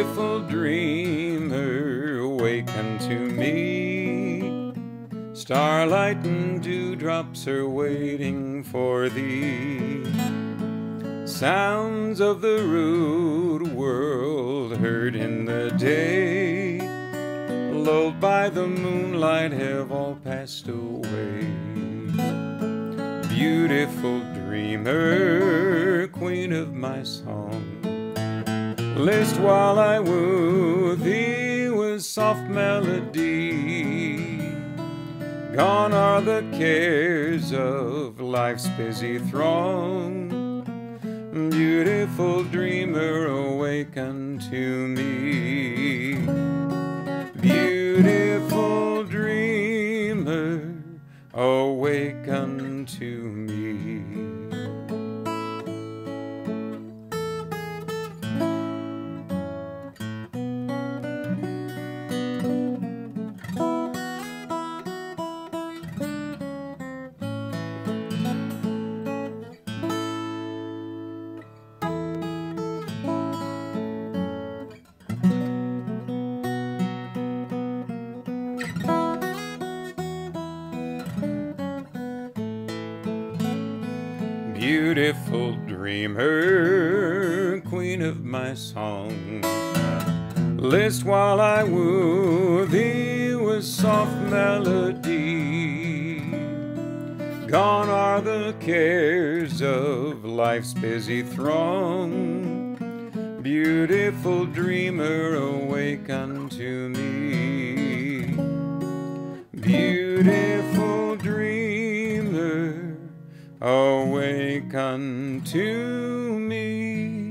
Beautiful dreamer, awaken to me. Starlight and dewdrops are waiting for thee. Sounds of the rude world heard in the day, lulled by the moonlight, have all passed away. Beautiful dreamer, queen of my song, list while I woo thee with soft melody. Gone are the cares of life's busy throng. Beautiful dreamer, awaken to me. Beautiful dreamer, awaken to me. Beautiful dreamer, queen of my song. List while I woo thee with soft melody. Gone are the cares of life's busy throng. Beautiful dreamer, awaken to me. Beautiful dreamer, oh, Come to me.